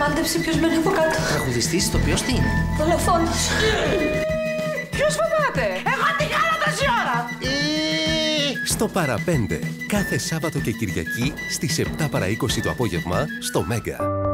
Μάντεψε ποιος μένει από κάτω. Τραγουδιστής, το ποιος τι είναι; Δολοφόνος. Ποιος φοβάται; Εγώ την κάνω τόση ώρα. Ε, στο Παραπέντε. Κάθε Σάββατο και Κυριακή στις 7 παρα 20 το απόγευμα στο Μέγκα.